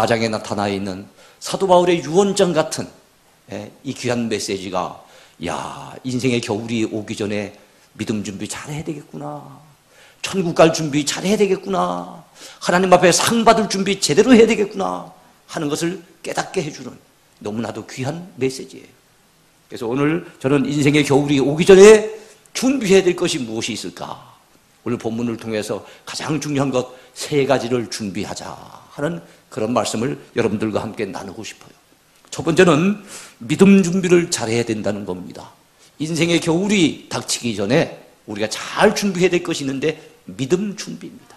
오늘 디모데후서 4장에 나타나 있는 사도 바울의 유언장 같은 예, 이 귀한 메시지가 야 인생의 겨울이 오기 전에 믿음 준비 잘 해야 되겠구나. 천국 갈 준비 잘 해야 되겠구나. 하나님 앞에 상 받을 준비 제대로 해야 되겠구나 하는 것을 깨닫게 해주는 너무나도 귀한 메시지예요. 그래서 오늘 저는 인생의 겨울이 오기 전에 준비해야 될 것이 무엇이 있을까? 오늘 본문을 통해서 가장 중요한 것 세 가지를 준비하자 하는 그런 말씀을 여러분들과 함께 나누고 싶어요. 첫 번째는 믿음 준비를 잘해야 된다는 겁니다. 인생의 겨울이 닥치기 전에 우리가 잘 준비해야 될 것이 있는데 믿음 준비입니다.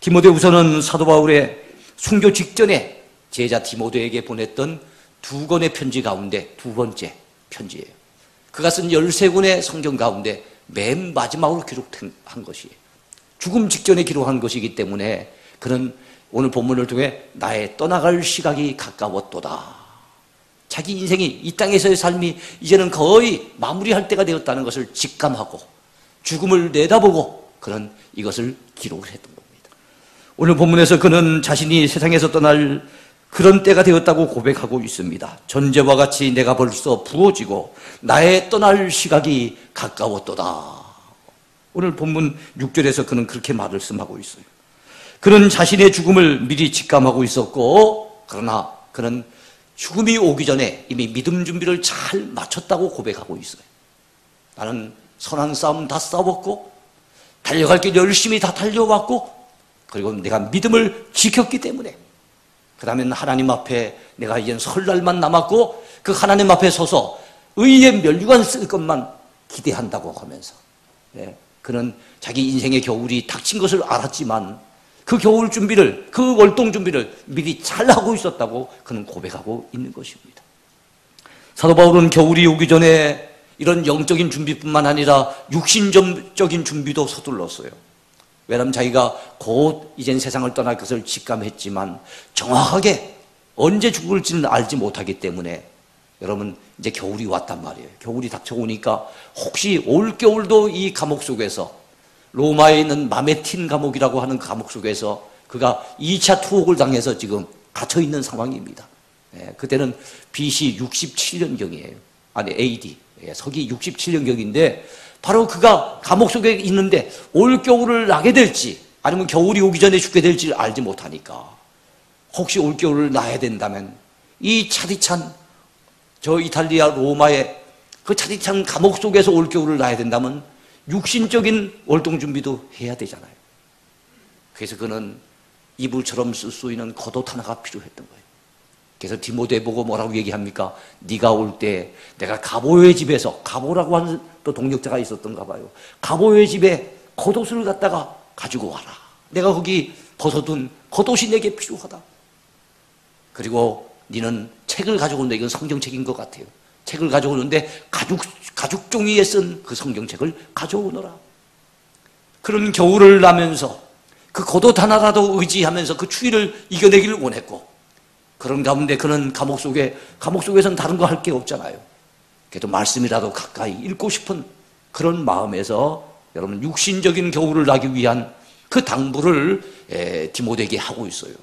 디모데우서는 사도 바울의 순교 직전에 제자 디모데에게 보냈던 두 권의 편지 가운데 두 번째 편지예요. 그가 쓴 13권의 성경 가운데 맨 마지막으로 기록한 것이에요. 죽음 직전에 기록한 것이기 때문에 그는 오늘 본문을 통해 나의 떠나갈 시각이 가까웠도다. 자기 인생이 이 땅에서의 삶이 이제는 거의 마무리할 때가 되었다는 것을 직감하고 죽음을 내다보고 그는 이것을 기록을 했던 겁니다. 오늘 본문에서 그는 자신이 세상에서 떠날 그런 때가 되었다고 고백하고 있습니다. 전제와 같이 내가 벌써 부어지고 나의 떠날 시각이 가까웠도다. 오늘 본문 6절에서 그는 그렇게 말씀하고 있어요. 그는 자신의 죽음을 미리 직감하고 있었고 그러나 그는 죽음이 오기 전에 이미 믿음 준비를 잘 마쳤다고 고백하고 있어요. 나는 선한 싸움 다 싸웠고 달려갈 길 열심히 다 달려왔고 그리고 내가 믿음을 지켰기 때문에 그 다음에 하나님 앞에 내가 이제 설날만 남았고 그 하나님 앞에 서서 의의 멸류관 쓸 것만 기대한다고 하면서 예, 그는 자기 인생의 겨울이 닥친 것을 알았지만 그 겨울 준비를 그 월동 준비를 미리 잘 하고 있었다고 그는 고백하고 있는 것입니다. 사도 바울은 겨울이 오기 전에 이런 영적인 준비뿐만 아니라 육신적인 준비도 서둘렀어요. 왜냐하면 자기가 곧 이젠 세상을 떠날 것을 직감했지만 정확하게 언제 죽을지는 알지 못하기 때문에 여러분 이제 겨울이 왔단 말이에요. 겨울이 닥쳐오니까 혹시 올 겨울도 이 감옥 속에서 로마에 있는 마메틴 감옥이라고 하는 감옥 속에서 그가 2차 투옥을 당해서 지금 갇혀 있는 상황입니다. 예, 그때는 BC 67년경이에요. 아니 AD 예, 서기 67년경인데 바로 그가 감옥 속에 있는데 올 겨울을 나게 될지 아니면 겨울이 오기 전에 죽게 될지 알지 못하니까 혹시 올 겨울을 나야 된다면 이 차디찬 저 이탈리아 로마의 그 차디찬 감옥 속에서 올 겨울을 나야 된다면 육신적인 월동 준비도 해야 되잖아요. 그래서 그는 이불처럼 쓸 수 있는 겉옷 하나가 필요했던 거예요. 그래서 디모데 보고 뭐라고 얘기합니까? 네가 올 때 내가 가보의 집에서 가보라고 하는 또 동력자가 있었던가 봐요. 가보의 집에 겉옷을 갖다가 가지고 와라. 내가 거기 벗어둔 겉옷이 내게 필요하다. 그리고 너는 책을 가져오는데 이건 성경책인 것 같아요. 책을 가져오는데 가죽, 가죽 종이에 쓴 그 성경책을 가져오너라. 그런 겨울을 나면서 그 겉옷 하나라도 의지하면서 그 추위를 이겨내기를 원했고 그런 가운데 그는 감옥 속에 감옥 속에서는 다른 거 할 게 없잖아요. 그래도 말씀이라도 가까이 읽고 싶은 그런 마음에서 여러분 육신적인 겨울을 나기 위한 그 당부를 디모데에게 하고 있어요.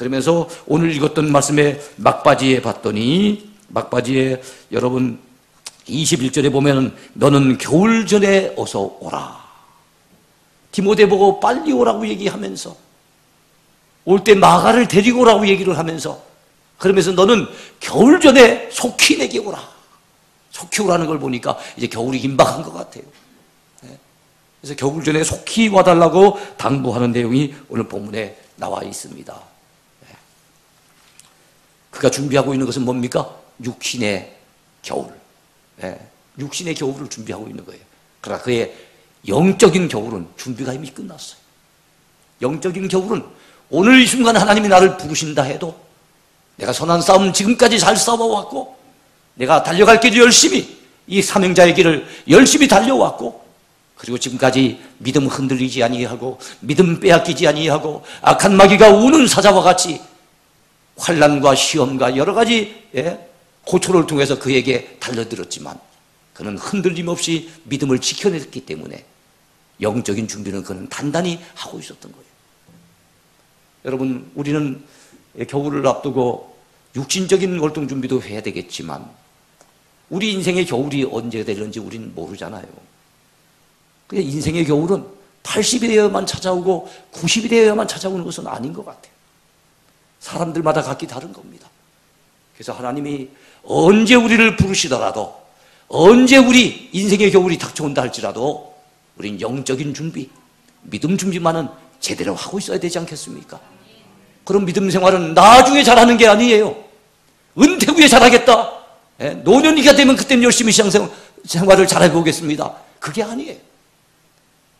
그러면서 오늘 읽었던 말씀의 막바지에 봤더니 막바지에 여러분 21절에 보면 너는 겨울 전에 어서 오라. 디모데 보고 빨리 오라고 얘기하면서 올 때 마가를 데리고 오라고 얘기를 하면서 그러면서 너는 겨울 전에 속히 내게 오라. 속히 오라는 걸 보니까 이제 겨울이 임박한 것 같아요. 네. 그래서 겨울 전에 속히 와달라고 당부하는 내용이 오늘 본문에 나와 있습니다. 네. 그가 준비하고 있는 것은 뭡니까? 육신의 겨울. 네. 육신의 겨울을 준비하고 있는 거예요. 그러나 그의 영적인 겨울은 준비가 이미 끝났어요. 영적인 겨울은 오늘 이 순간 하나님이 나를 부르신다 해도 내가 선한 싸움 지금까지 잘 싸워왔고 내가 달려갈 길을 열심히 이 사명자의 길을 열심히 달려왔고 그리고 지금까지 믿음 흔들리지 아니하고 믿음 빼앗기지 아니하고 악한 마귀가 우는 사자와 같이 환란과 시험과 여러 가지 예? 고초를 통해서 그에게 달려들었지만 그는 흔들림 없이 믿음을 지켜냈기 때문에 영적인 준비는 그는 단단히 하고 있었던 거예요. 여러분, 우리는 겨울을 앞두고 육신적인 활동 준비도 해야 되겠지만, 우리 인생의 겨울이 언제 되는지 우리는 모르잖아요. 인생의 겨울은 80이 되어야만 찾아오고 90이 되어야만 찾아오는 것은 아닌 것 같아요. 사람들마다 각기 다른 겁니다. 그래서 하나님이 언제 우리를 부르시더라도 언제 우리 인생의 겨울이 닥쳐온다 할지라도 우린 영적인 준비, 믿음 준비만은 제대로 하고 있어야 되지 않겠습니까? 그런 믿음 생활은 나중에 잘하는 게 아니에요. 은퇴 후에 잘하겠다. 예? 노년이가 되면 그때는 열심히 신앙생활을 잘해보겠습니다. 그게 아니에요.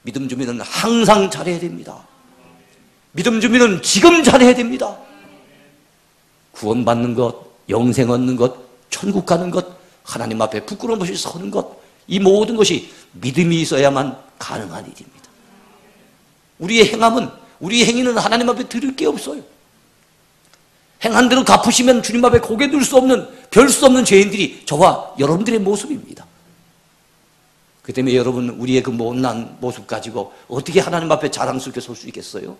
믿음 준비는 항상 잘해야 됩니다. 믿음 준비는 지금 잘해야 됩니다. 구원받는 것, 영생 얻는 것, 천국 가는 것, 하나님 앞에 부끄러움 없이 서는 것, 이 모든 것이 믿음이 있어야만 가능한 일입니다. 우리의 행함은, 우리의 행위는 하나님 앞에 드릴 게 없어요. 행한 대로 갚으시면 주님 앞에 고개 들 수 없는, 별 수 없는 죄인들이 저와 여러분들의 모습입니다. 그 때문에 여러분, 우리의 그 못난 모습 가지고 어떻게 하나님 앞에 자랑스럽게 설 수 있겠어요?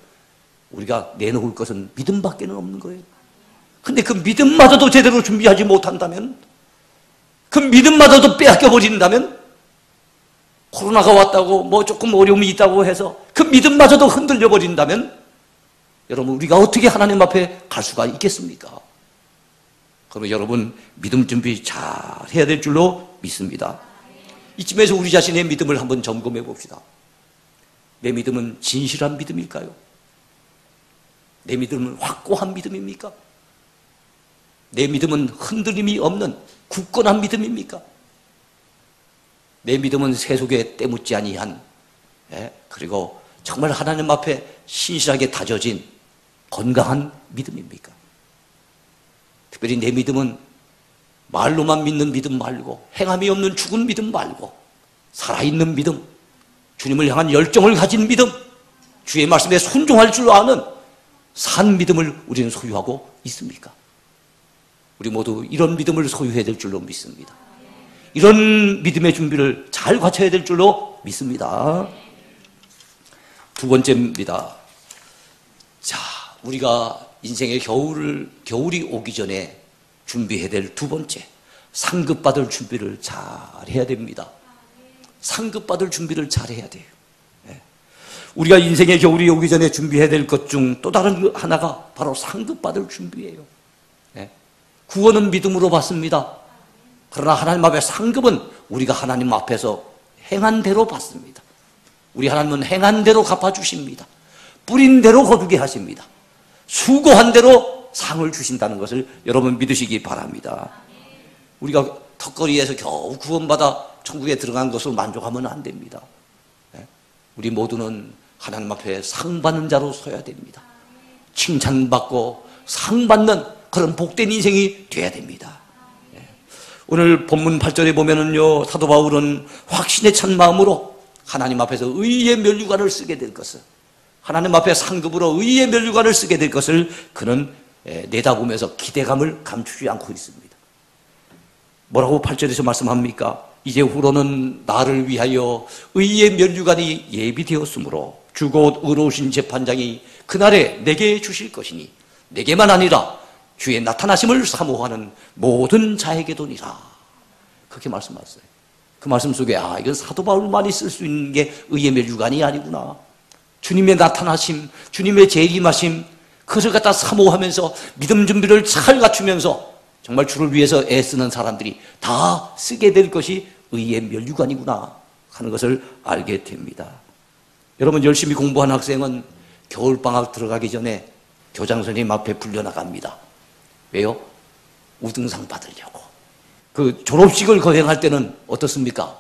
우리가 내놓을 것은 믿음밖에 는 없는 거예요. 근데 그 믿음마저도 제대로 준비하지 못한다면, 그 믿음마저도 빼앗겨 버린다면, 코로나가 왔다고 뭐 조금 어려움이 있다고 해서 그 믿음마저도 흔들려 버린다면, 여러분, 우리가 어떻게 하나님 앞에 갈 수가 있겠습니까? 그러면 여러분, 믿음 준비 잘 해야 될 줄로 믿습니다. 이쯤에서 우리 자신의 믿음을 한번 점검해 봅시다. 내 믿음은 진실한 믿음일까요? 내 믿음은 확고한 믿음입니까? 내 믿음은 흔들림이 없는 굳건한 믿음입니까? 내 믿음은 세속에 때묻지 아니한 예? 그리고 정말 하나님 앞에 신실하게 다져진 건강한 믿음입니까? 특별히 내 믿음은 말로만 믿는 믿음 말고 행함이 없는 죽은 믿음 말고 살아있는 믿음 주님을 향한 열정을 가진 믿음 주의 말씀에 순종할 줄 아는 산 믿음을 우리는 소유하고 있습니까? 우리 모두 이런 믿음을 소유해야 될 줄로 믿습니다. 이런 믿음의 준비를 잘 갖춰야 될 줄로 믿습니다. 두 번째입니다. 자, 우리가 인생의 겨울을, 겨울이 오기 전에 준비해야 될 두 번째, 상급받을 준비를 잘 해야 됩니다. 상급받을 준비를 잘 해야 돼요. 네. 우리가 인생의 겨울이 오기 전에 준비해야 될 것 중 또 다른 하나가 바로 상급받을 준비예요. 구원은 믿음으로 받습니다. 그러나 하나님 앞에 상급은 우리가 하나님 앞에서 행한 대로 받습니다. 우리 하나님은 행한 대로 갚아주십니다. 뿌린 대로 거두게 하십니다. 수고한 대로 상을 주신다는 것을 여러분 믿으시기 바랍니다. 우리가 턱걸이에서 겨우 구원받아 천국에 들어간 것으로 만족하면 안 됩니다. 네? 우리 모두는 하나님 앞에 상 받는 자로 서야 됩니다. 칭찬받고 상 받는 그런 복된 인생이 돼야 됩니다. 예. 오늘 본문 8절에 보면은요, 사도 바울은 확신에 찬 마음으로 하나님 앞에서 의의 면류관을 쓰게 될 것을, 하나님 앞에 상급으로 의의 면류관을 쓰게 될 것을 그는 예, 내다보면서 기대감을 감추지 않고 있습니다. 뭐라고 8절에서 말씀합니까? 이제 후로는 나를 위하여 의의 면류관이 예비되었으므로 주곧 의로우신 재판장이 그날에 내게 주실 것이니 내게만 아니라 주의 나타나심을 사모하는 모든 자에게도니라. 그렇게 말씀하셨어요. 그 말씀 속에 아 이건 사도 바울만이 쓸수 있는 게 의의 멸류관이 아니구나. 주님의 나타나심, 주님의 재림하심 그것을 갖다 사모하면서 믿음 준비를 잘 갖추면서 정말 주를 위해서 애쓰는 사람들이 다 쓰게 될 것이 의의 멸류관이구나 하는 것을 알게 됩니다. 여러분 열심히 공부한 학생은 겨울방학 들어가기 전에 교장 선생님 앞에 불려나갑니다. 왜요? 우등상 받으려고. 그 졸업식을 거행할 때는 어떻습니까?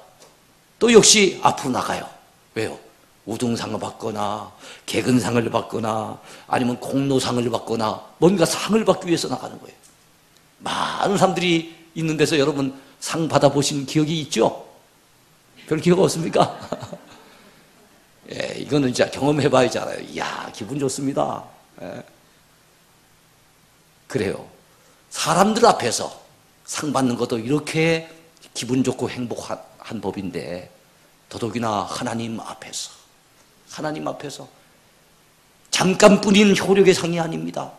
또 역시 앞으로 나가요. 왜요? 우등상을 받거나 개근상을 받거나 아니면 공로상을 받거나 뭔가 상을 받기 위해서 나가는 거예요. 많은 사람들이 있는 데서 여러분 상 받아보신 기억이 있죠? 별 기억 없습니까? 예, 이거는 진짜 경험해봐야지 알아요. 이야, 기분 좋습니다. 예. 그래요. 사람들 앞에서 상 받는 것도 이렇게 기분 좋고 행복한 법인데 더더욱이나 하나님 앞에서 하나님 앞에서 잠깐뿐인 효력의 상이 아닙니다.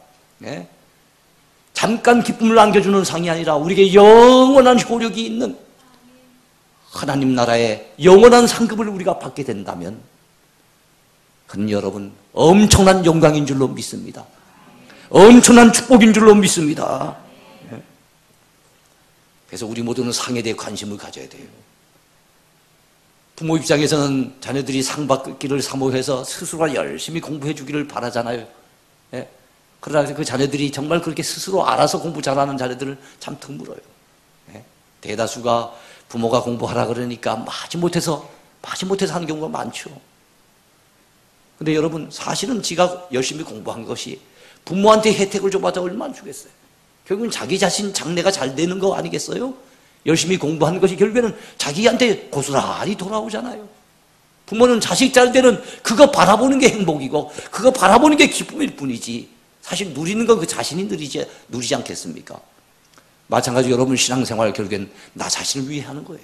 예? 잠깐 기쁨을 안겨주는 상이 아니라 우리에게 영원한 효력이 있는 하나님 나라의 영원한 상급을 우리가 받게 된다면 그는 여러분 엄청난 영광인 줄로 믿습니다. 엄청난 축복인 줄로 믿습니다. 예? 그래서 우리 모두는 상에 대해 관심을 가져야 돼요. 부모 입장에서는 자녀들이 상 받기를 사모해서 스스로가 열심히 공부해 주기를 바라잖아요. 예? 그러나 그 자녀들이 정말 그렇게 스스로 알아서 공부 잘하는 자녀들은 참 드물어요. 예? 대다수가 부모가 공부하라 그러니까 마지 못해서 마지 못해서 하는 경우가 많죠. 근데 여러분 사실은 지가 열심히 공부한 것이 부모한테 혜택을 줘봐도 얼마나 주겠어요. 결국은 자기 자신 장래가 잘 되는 거 아니겠어요? 열심히 공부한 것이 결국에는 자기한테 고스란히 돌아오잖아요. 부모는 자식 잘 되는 그거 바라보는 게 행복이고 그거 바라보는 게 기쁨일 뿐이지 사실 누리는 건 그 자신이 누리지, 누리지 않겠습니까? 마찬가지로 여러분 신앙생활 결국엔 나 자신을 위해 하는 거예요.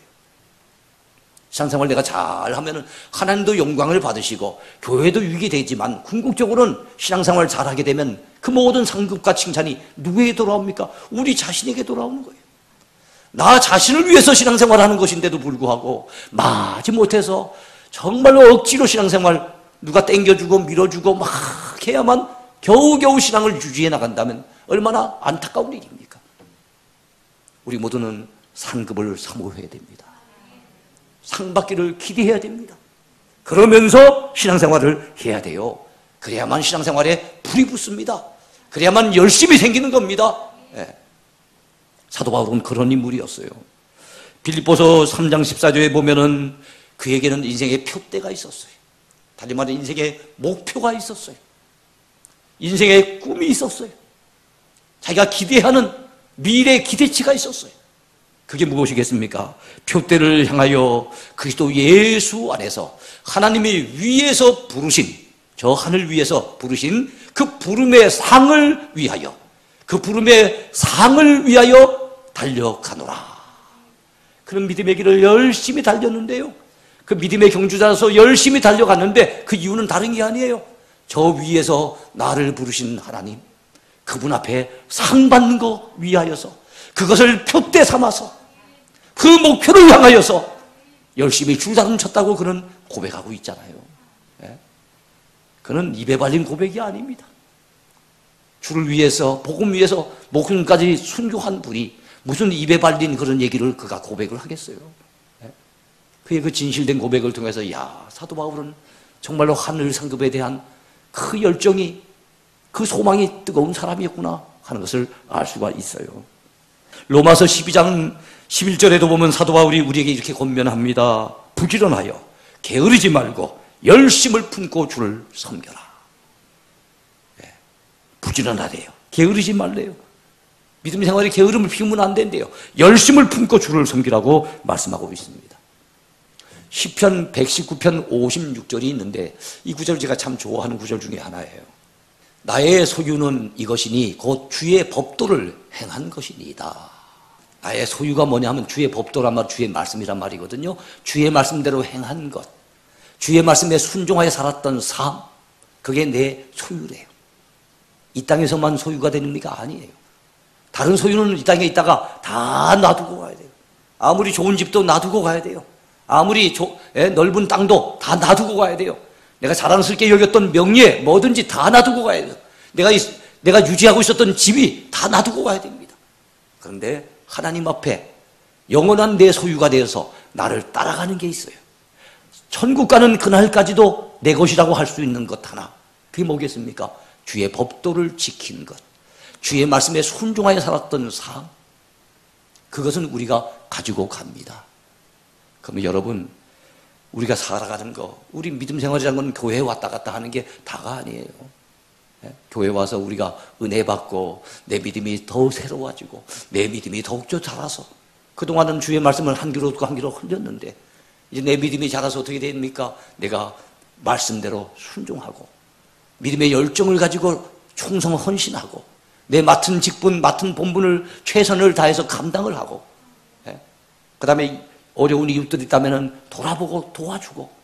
신앙생활 내가 잘하면 하나님도 영광을 받으시고 교회도 유익이 되지만 궁극적으로는 신앙생활 잘하게 되면 그 모든 상급과 칭찬이 누구에게 돌아옵니까? 우리 자신에게 돌아오는 거예요. 나 자신을 위해서 신앙생활 하는 것인데도 불구하고 마지 못해서 정말로 억지로 신앙생활 누가 땡겨주고 밀어주고 막 해야만 겨우겨우 신앙을 유지해 나간다면 얼마나 안타까운 일입니까? 우리 모두는 상급을 사모해야 됩니다. 상 받기를 기대해야 됩니다. 그러면서 신앙생활을 해야 돼요. 그래야만 신앙생활에 불이 붙습니다. 그래야만 열심히 생기는 겁니다. 네. 사도 바울은 그런 인물이었어요. 빌립보서 3장 14절에 보면은 그에게는 인생의 표대가 있었어요. 다시 말해 인생의 목표가 있었어요. 인생의 꿈이 있었어요. 자기가 기대하는 미래 기대치가 있었어요. 그게 무엇이겠습니까? 표대를 향하여 그리스도 예수 안에서 하나님이 위에서 부르신 저 하늘 위에서 부르신 그 부름의 상을 위하여 그 부름의 상을 위하여 달려가노라. 그런 믿음의 길을 열심히 달렸는데요. 그 믿음의 경주자로서 열심히 달려갔는데 그 이유는 다른 게 아니에요. 저 위에서 나를 부르신 하나님, 그분 앞에 상 받는 거 위하여서 그것을 표대 삼아서 그 목표를 향하여서 열심히 줄다름 쳤다고 그는 고백하고 있잖아요. 예? 그는 입에 발린 고백이 아닙니다. 주를 위해서 복음 위해서 목숨까지 순교한 분이 무슨 입에 발린 그런 얘기를 그가 고백을 하겠어요. 예? 그의 그 진실된 고백을 통해서 야 사도 바울은 정말로 하늘 상급에 대한 그 열정이 그 소망이 뜨거운 사람이었구나 하는 것을 알 수가 있어요. 로마서 12장 11절에도 보면 사도 바울이 우리에게 이렇게 권면합니다. 부지런하여 게으르지 말고 열심을 품고 주를 섬겨라. 네. 부지런하래요. 게으르지 말래요. 믿음 생활에 게으름을 피우면 안 된대요. 열심을 품고 주를 섬기라고 말씀하고 있습니다. 10편 119편 56절이 있는데 이 구절 제가 참 좋아하는 구절 중에 하나예요. 나의 소유는 이것이니 곧 주의 법도를 행한 것이니이다. 나의 소유가 뭐냐 하면 주의 법도란 말, 주의 말씀이란 말이거든요. 주의 말씀대로 행한 것. 주의 말씀에 순종하여 살았던 삶. 그게 내 소유래요. 이 땅에서만 소유가 되는 리가 아니에요. 다른 소유는 이 땅에 있다가 다 놔두고 가야 돼요. 아무리 좋은 집도 놔두고 가야 돼요. 아무리 조, 예, 넓은 땅도 다 놔두고 가야 돼요. 내가 자랑스럽게 여겼던 명예, 뭐든지 다 놔두고 가야 돼요. 내가, 내가 유지하고 있었던 집이 다 놔두고 가야 됩니다. 그런데 하나님 앞에 영원한 내 소유가 되어서 나를 따라가는 게 있어요. 천국 가는 그날까지도 내 것이라고 할 수 있는 것 하나. 그게 뭐겠습니까? 주의 법도를 지킨 것. 주의 말씀에 순종하여 살았던 삶. 그것은 우리가 가지고 갑니다. 그러면 여러분, 우리가 살아가는 거, 우리 믿음 생활이라는 건 교회에 왔다 갔다 하는 게 다가 아니에요. 예? 교회 와서 우리가 은혜 받고 내 믿음이 더 새로워지고 내 믿음이 더욱더 자라서 그동안은 주의 말씀을 한 귀로 듣고 한 귀로 흘렸는데 이제 내 믿음이 자라서 어떻게 됩니까? 내가 말씀대로 순종하고 믿음의 열정을 가지고 충성 헌신하고 내 맡은 직분, 맡은 본분을 최선을 다해서 감당을 하고 예? 그 다음에 어려운 이웃들이 있다면 돌아보고 도와주고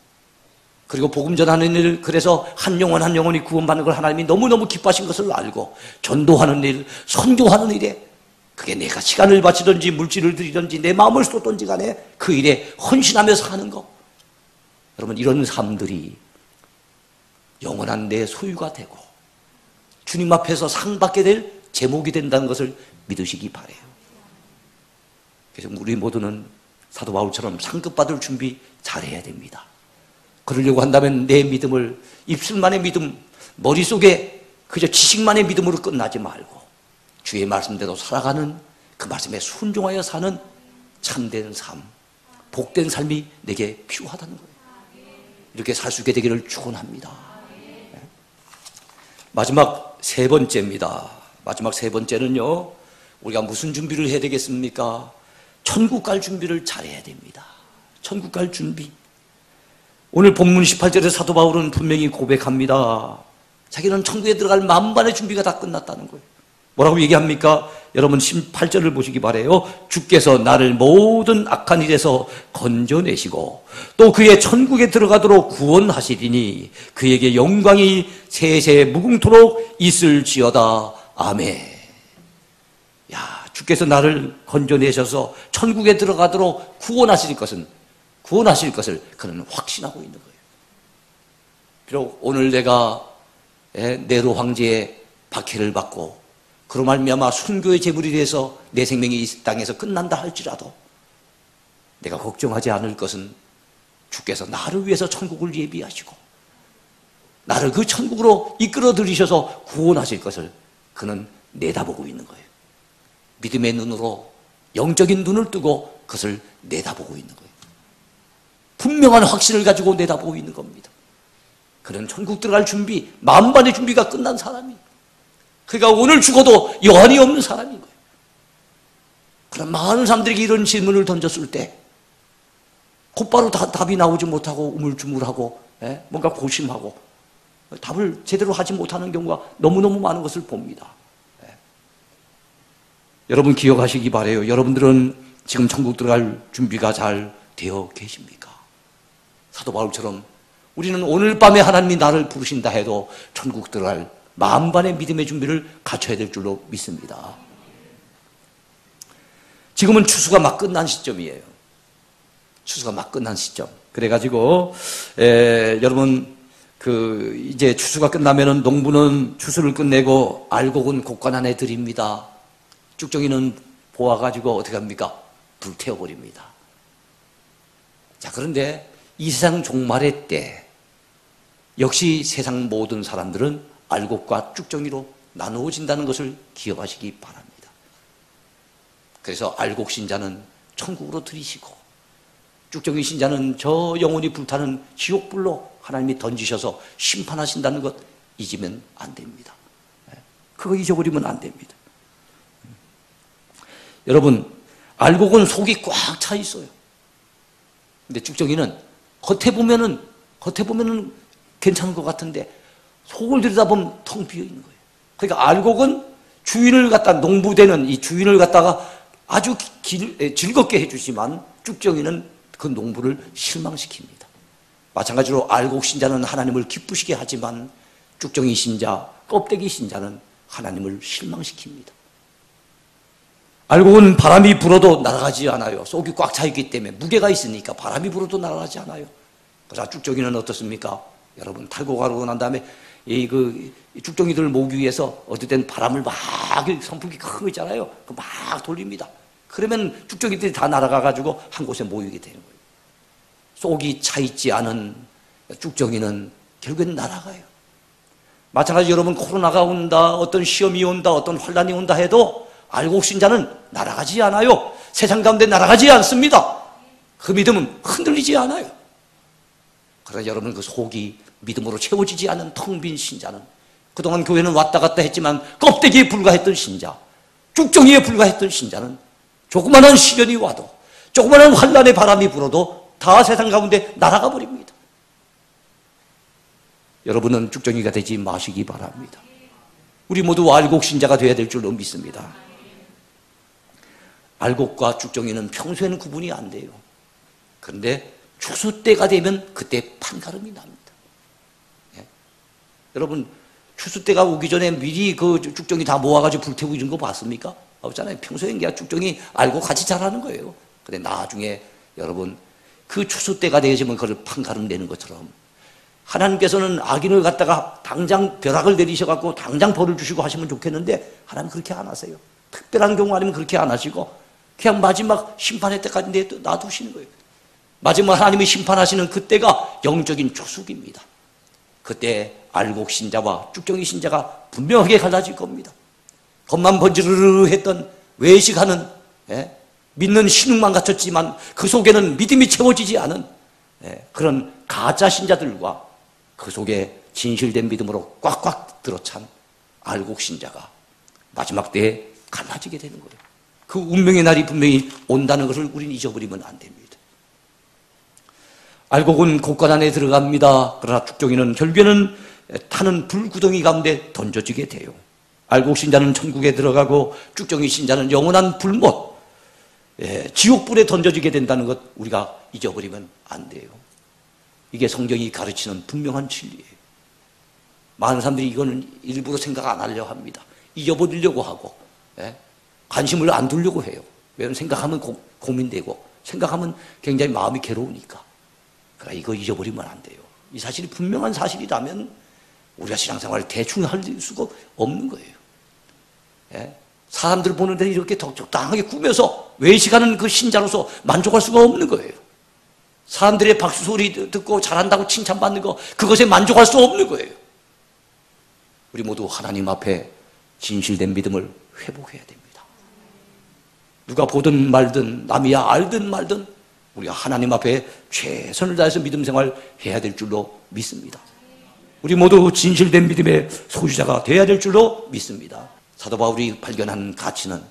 그리고 복음 전하는 일, 그래서 한 영혼 한 영혼이 구원받는 걸 하나님이 너무너무 기뻐하신 것을 알고 전도하는 일, 선교하는 일에 그게 내가 시간을 바치든지 물질을 들이든지 내 마음을 쏟든지 간에 그 일에 헌신하며 사는 거. 여러분 이런 삶들이 영원한 내 소유가 되고 주님 앞에서 상 받게 될 제목이 된다는 것을 믿으시기 바래요. 그래서 우리 모두는 사도 바울처럼 상급 받을 준비 잘해야 됩니다. 그러려고 한다면 내 믿음을 입술만의 믿음, 머릿속에 그저 지식만의 믿음으로 끝나지 말고 주의 말씀대로 살아가는 그 말씀에 순종하여 사는 참된 삶, 복된 삶이 내게 필요하다는 거예요. 이렇게 살 수 있게 되기를 축원합니다. 네. 마지막 세 번째입니다. 마지막 세 번째는요. 우리가 무슨 준비를 해야 되겠습니까? 천국 갈 준비를 잘해야 됩니다. 천국 갈 준비. 오늘 본문 18절에 사도 바울은 분명히 고백합니다. 자기는 천국에 들어갈 만반의 준비가 다 끝났다는 거예요. 뭐라고 얘기합니까? 여러분 18절을 보시기 바래요. 주께서 나를 모든 악한 일에서 건져내시고 또 그의 천국에 들어가도록 구원하시리니 그에게 영광이 세세 무궁토록 있을지어다. 아멘. 야, 주께서 나를 건져내셔서 천국에 들어가도록 구원하실 것은 구원하실 것을 그는 확신하고 있는 거예요. 비록 오늘 내가 예, 네로 황제의 박해를 받고 그로 말미암아 순교의 제물이 돼서 내 생명이 이 땅에서 끝난다 할지라도 내가 걱정하지 않을 것은 주께서 나를 위해서 천국을 예비하시고 나를 그 천국으로 이끌어 들이셔서 구원하실 것을 그는 내다보고 있는 거예요. 믿음의 눈으로 영적인 눈을 뜨고 그것을 내다보고 있는 거예요. 분명한 확신을 가지고 내다보고 있는 겁니다. 그는 천국 들어갈 준비, 만반의 준비가 끝난 사람이 그러니까 오늘 죽어도 여한이 없는 사람인 거예요. 그런 많은 사람들에게 이런 질문을 던졌을 때 곧바로 다, 답이 나오지 못하고 우물쭈물하고 예? 뭔가 고심하고 답을 제대로 하지 못하는 경우가 너무너무 많은 것을 봅니다. 예. 여러분 기억하시기 바래요. 여러분들은 지금 천국 들어갈 준비가 잘 되어 계십니까? 사도 바울처럼 우리는 오늘 밤에 하나님이 나를 부르신다 해도 천국 들어갈 만반의 믿음의 준비를 갖춰야 될 줄로 믿습니다. 지금은 추수가 막 끝난 시점이에요. 추수가 막 끝난 시점. 그래가지고 에, 여러분 그 이제 추수가 끝나면은 농부는 추수를 끝내고 알곡은 곡간 안에 들입니다. 쭉정이는 보아가지고 어떻게 합니까? 불태워버립니다. 자 그런데 이 세상 종말의 때 역시 세상 모든 사람들은 알곡과 쭉정이로 나누어진다는 것을 기억하시기 바랍니다. 그래서 알곡 신자는 천국으로 들이시고 쭉정이 신자는 저 영혼이 불타는 지옥불로 하나님이 던지셔서 심판하신다는 것 잊으면 안 됩니다. 네. 그거 잊어버리면 안 됩니다. 여러분, 알곡은 속이 꽉 차 있어요. 근데 쭉정이는 겉에 보면은, 겉에 보면은 괜찮은 것 같은데 속을 들여다보면 텅 비어 있는 거예요. 그러니까 알곡은 주인을 갖다 농부되는 이 주인을 갖다가 아주 길, 즐겁게 해주지만 쭉정이는 그 농부를 실망시킵니다. 마찬가지로 알곡 신자는 하나님을 기쁘시게 하지만 쭉정이 신자, 껍데기 신자는 하나님을 실망시킵니다. 알곡은 바람이 불어도 날아가지 않아요. 속이 꽉 차 있기 때문에 무게가 있으니까 바람이 불어도 날아가지 않아요. 그래서 쭉정이는 어떻습니까? 여러분 탈고 가고 난 다음에 이그 죽정이들을 모으기 위해서 땐 바람을 막 선풍기 큰 거 있잖아요. 그 막 돌립니다. 그러면 죽정이들이 다 날아가 가지고 한 곳에 모이게 되는 거예요. 속이 차 있지 않은 죽정이는 결국엔 날아가요. 마찬가지 여러분 코로나가 온다, 어떤 시험이 온다, 어떤 환란이 온다 해도 알곡 신 자는 날아가지 않아요. 세상 가운데 날아가지 않습니다. 그 믿음은 흔들리지 않아요. 그러나 여러분 그 속이 믿음으로 채워지지 않은 텅 빈 신자는 그동안 교회는 왔다 갔다 했지만 껍데기에 불과했던 신자, 쭉정이에 불과했던 신자는 조그마한 시련이 와도 조그마한 환란의 바람이 불어도 다 세상 가운데 날아가 버립니다. 여러분은 쭉정이가 되지 마시기 바랍니다. 우리 모두 알곡 신자가 되어야 될 줄로 믿습니다. 알곡과 쭉정이는 평소에는 구분이 안 돼요. 그런데 추수 때가 되면 그때 판가름이 납니다. 여러분 추수 때가 오기 전에 미리 그 쭉정이 다 모아가지고 불태우고 이런 거 봤습니까? 없잖아요. 평소에 그냥 쭉정이 알고 같이 자라는 거예요. 근데 나중에 여러분 그 추수 때가 되어지면 그걸 판가름 내는 것처럼 하나님께서는 악인을 갖다가 당장 벼락을 내리셔갖고 당장 벌을 주시고 하시면 좋겠는데 하나님 그렇게 안 하세요. 특별한 경우 아니면 그렇게 안 하시고 그냥 마지막 심판의 때까지 놔두시는 거예요. 마지막 하나님이 심판하시는 그때가 영적인 초숙입니다. 그때 알곡 신자와 쭉정이 신자가 분명하게 갈라질 겁니다. 겉만 번지르르 했던 외식하는 예? 믿는 신흥만 갖췄지만 그 속에는 믿음이 채워지지 않은 예? 그런 가짜 신자들과 그 속에 진실된 믿음으로 꽉꽉 들어찬 알곡 신자가 마지막 때에 갈라지게 되는 거예요. 그 운명의 날이 분명히 온다는 것을 우리는 잊어버리면 안 됩니다. 알곡은 곳간 안에 들어갑니다. 그러나 죽종이는 결국에는 타는 불구덩이 가운데 던져지게 돼요. 알곡 신자는 천국에 들어가고 쭉정이 신자는 영원한 불못, 예, 지옥불에 던져지게 된다는 것 우리가 잊어버리면 안 돼요. 이게 성경이 가르치는 분명한 진리예요. 많은 사람들이 이거는 일부러 생각 안 하려 합니다. 잊어버리려고 하고, 예, 관심을 안 두려고 해요. 왜냐하면 생각하면 고, 고민되고, 생각하면 굉장히 마음이 괴로우니까. 그러니까 이거 잊어버리면 안 돼요. 이 사실이 분명한 사실이라면 우리가 신앙생활을 대충 할 수가 없는 거예요. 예? 사람들 보는데 이렇게 적당하게 꾸며서 외식하는 그 신자로서 만족할 수가 없는 거예요. 사람들의 박수 소리 듣고 잘한다고 칭찬받는 거, 그것에 만족할 수 없는 거예요. 우리 모두 하나님 앞에 진실된 믿음을 회복해야 됩니다. 누가 보든 말든, 남이야 알든 말든, 우리가 하나님 앞에 최선을 다해서 믿음 생활 해야 될 줄로 믿습니다. 우리 모두 진실된 믿음의 소유자가 되어야 될 줄로 믿습니다. 사도 바울이 발견한 가치는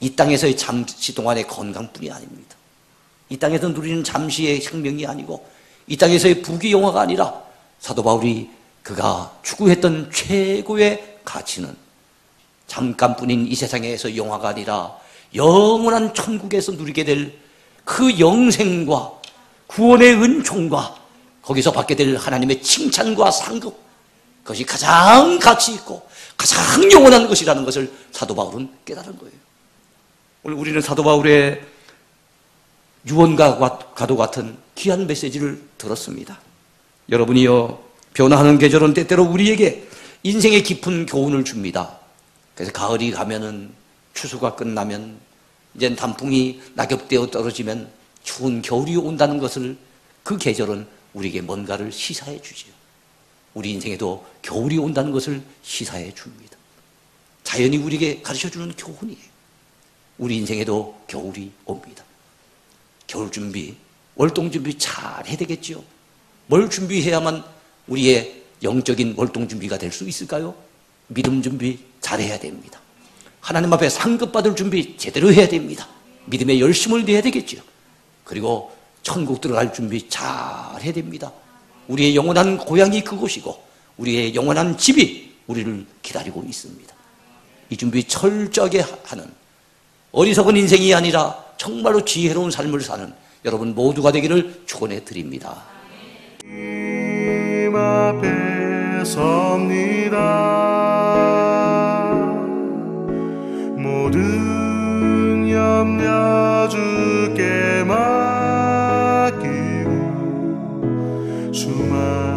이 땅에서의 잠시 동안의 건강뿐이 아닙니다. 이 땅에서 누리는 잠시의 생명이 아니고 이 땅에서의 부귀영화가 아니라 사도 바울이 그가 추구했던 최고의 가치는 잠깐뿐인 이 세상에서 영화가 아니라 영원한 천국에서 누리게 될 그 영생과 구원의 은총과 거기서 받게 될 하나님의 칭찬과 상급 그것이 가장 가치 있고 가장 영원한 것이라는 것을 사도 바울은 깨달은 거예요. 오늘 우리는 사도 바울의 유언과도 같은 귀한 메시지를 들었습니다. 여러분이요 변화하는 계절은 때때로 우리에게 인생의 깊은 교훈을 줍니다. 그래서 가을이 가면은 추수가 끝나면 이제 단풍이 낙엽되어 떨어지면 추운 겨울이 온다는 것을 그 계절은 우리에게 뭔가를 시사해 주지요. 우리 인생에도 겨울이 온다는 것을 시사해 줍니다. 자연이 우리에게 가르쳐 주는 교훈이에요. 우리 인생에도 겨울이 옵니다. 겨울 준비, 월동 준비 잘 해야 되겠죠. 뭘 준비해야만 우리의 영적인 월동 준비가 될 수 있을까요? 믿음 준비 잘 해야 됩니다. 하나님 앞에 상급받을 준비 제대로 해야 됩니다. 믿음의 열심을 내야 되겠죠. 그리고 천국 들어갈 준비 잘 해야 됩니다. 우리의 영원한 고향이 그곳이고 우리의 영원한 집이 우리를 기다리고 있습니다. 이 준비 철저하게 하는 어리석은 인생이 아니라 정말로 지혜로운 삶을 사는 여러분 모두가 되기를 축원해 드립니다. 앞에 섭니다. 모든 염려 주께 맡기고 수많은